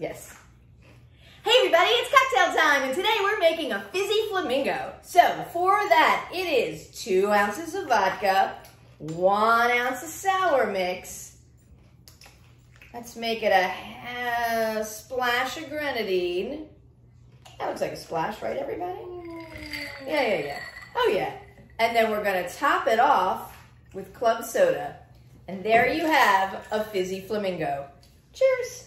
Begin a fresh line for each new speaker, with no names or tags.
Yes. Hey everybody, it's cocktail time, and today we're making a fizzy flamingo. So for that, it is two ounces of vodka, one ounce of sour mix. Let's make it a, a splash of grenadine. That looks like a splash, right everybody? Yeah, yeah, yeah. Oh yeah. And then we're gonna top it off with club soda. And there you have a fizzy flamingo. Cheers.